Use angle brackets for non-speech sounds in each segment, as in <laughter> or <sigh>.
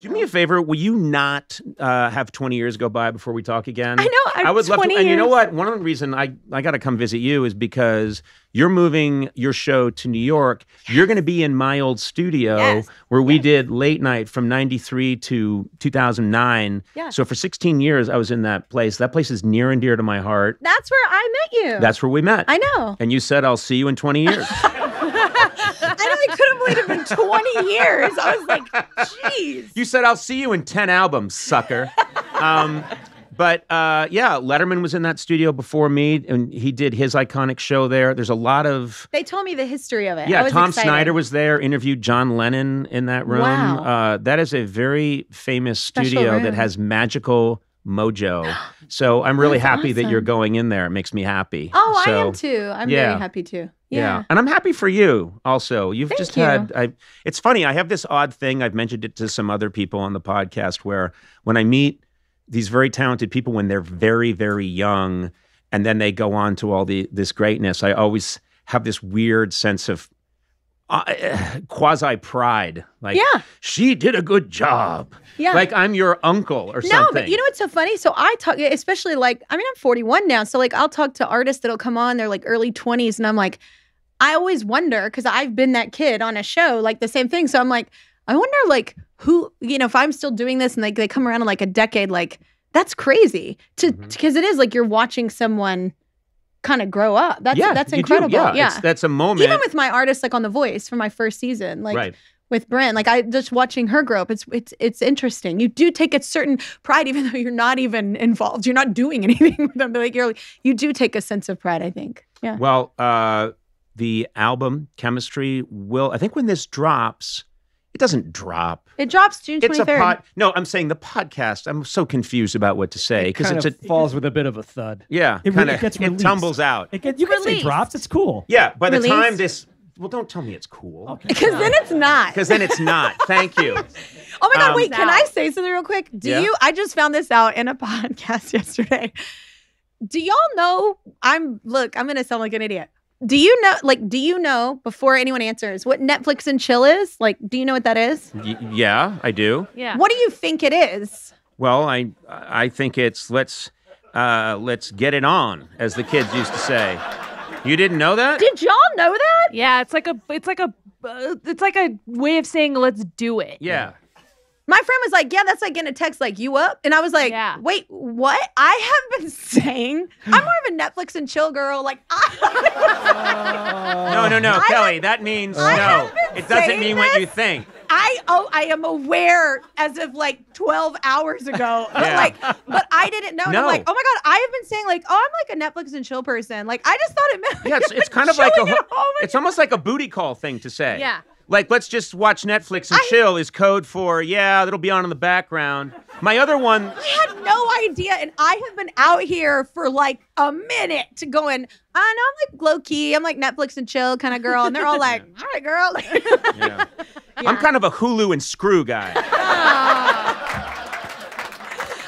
Do me a favor. Will you not uh, have 20 years go by before we talk again? I know. I'm I would love to. 20 And you know what? One of the reason I, I got to come visit you is because you're moving your show to New York. You're going to be in my old studio Yes. where we did late night from 93 to 2009. Yeah. So for 16 years, I was in that place. That place is near and dear to my heart. That's where I met you. That's where we met. I know. And you said, I'll see you in 20 years. <laughs> I know. I couldn't believe it had been 20 years. I was like, jeez. You said I'll see you in ten albums, sucker. um, but uh, yeah, Letterman was in that studio before me, and he did his iconic show there. There's a lot of They told me the history of it. I yeah. Tom excited. Snyder was there, interviewed John Lennon in that room. Wow. Uh, that is a very famous Special studio room. that has magical mojo. <gasps> So I'm really That's happy that you're going in there. It makes me happy. Oh, I am too. I'm yeah. very happy too. Yeah. Yeah. And I'm happy for you also. You've Thank just you. had I it's funny, I have this odd thing. I've mentioned it to some other people on the podcast where when I meet these very talented people when they're very, very young and then they go on to all the this greatness, I always have this weird sense of uh, <sighs> quasi pride. Like Yeah. she did a good job. Yeah. Like I'm your uncle or No, something. but you know what's so funny? So I talk, especially like, I mean, I'm 41 now. So like, I'll talk to artists that'll come on, they're like early 20s. And I'm like, I always wonder, because I've been that kid on a show, like the same thing. So I'm like, I wonder, like, who, you know, if I'm still doing this and like they come around in like a decade, like, that's crazy to, because it is like you're watching someone kind of grow up. That's, yeah, that's you do. incredible. Yeah, Yeah. That's a moment. Even with my artists, like on The Voice for my first season, like, right. with Brynn. Like I just watching her grow up. It's it's it's interesting. You do take a certain pride, even though you're not even involved. You're not doing <laughs> anything with them. But like you're you do take a sense of pride. I think. Yeah. Well, uh, the album Chemistry will. I think when this drops, it doesn't drop. It drops June It's twenty a pod. No, I'm saying the podcast. I'm so confused about what to say because it it's a falls with a bit of a thud. yeah, It kind really of gets it tumbles out. It get, you can say drops. It's cool. Yeah, by the time this. Well, don't tell me it's cool. Okay. <laughs> Because then it's not. Because then it's not. Thank you. <laughs> Oh my god! Um, wait, can I say something real quick? Do Yeah. you? I just found this out in a <laughs> podcast yesterday. Do y'all know? I'm look. I'm gonna sound like an idiot. Do you know? Like, do you know before anyone answers what Netflix and chill is? Like, do you know what that is? Y- yeah, I do. Yeah. What do you think it is? Well, I I think it's let's uh, let's get it on, as the kids used to say. You didn't know that? Did y'all know that? Yeah, it's like a it's like a uh, it's like a way of saying let's do it. Yeah. My friend was like, "Yeah, that's like getting a text like you up," and I was like, Yeah. "Wait, what?" I have been <laughs> saying I'm more of a Netflix and chill girl. Like, I, <laughs> No, no, no, I Kelly. that means I no. It doesn't saying mean what you think. I oh, I am aware as of like 12 hours ago. <laughs> But Yeah. like, but I didn't know. And No. I'm like, oh my god, I have been saying like, oh, I'm like a Netflix and chill person. Like, I just thought it meant. Yeah, it's, you've it's been kind of like a chilling ho- at home and it's almost like a booty call thing to say. Yeah. Like let's just watch Netflix and I- chill is code for yeah, that'll be on in the background. My other one, I had no idea, and I have been out here for like a minute to going. I know I'm like low key. I'm like Netflix and chill kind of girl, and they're all like, <laughs> "All right, girl." yeah. <laughs> I'm kind of a Hulu and Screw guy.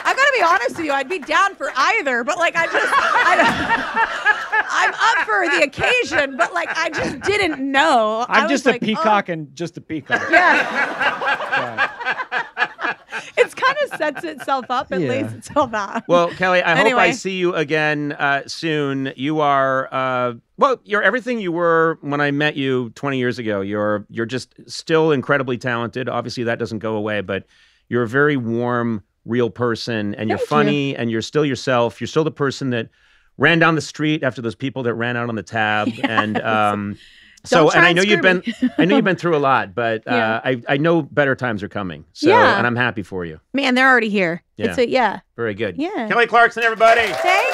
I've gotta be honest with you. I'd be down for either, but like I just, I, <laughs> I'm up for the <laughs> occasion, but like I just didn't know. I I'm was just a like, oh. peacock and just a peacock. yeah, Yeah. it's kind of sets itself up and Yeah. lays itself out. Well, Kelly, I hope I see you again uh, soon. You are uh, well, you're everything you were when I met you 20 years ago. You're you're just still incredibly talented. Obviously, that doesn't go away, but you're a very warm, real person, and you're Thank you. funny, and you're still yourself. You're still the person that ran down the street after those people that ran out on the tab, <laughs> and um, so and I know you've been. I know you've been through a lot, <laughs> but uh, Yeah. I I know better times are coming. So Yeah. and I'm happy for you. Man, they're already here. Yeah. It's a yeah. Very good. Yeah. Kelly Clarkson, everybody. Thank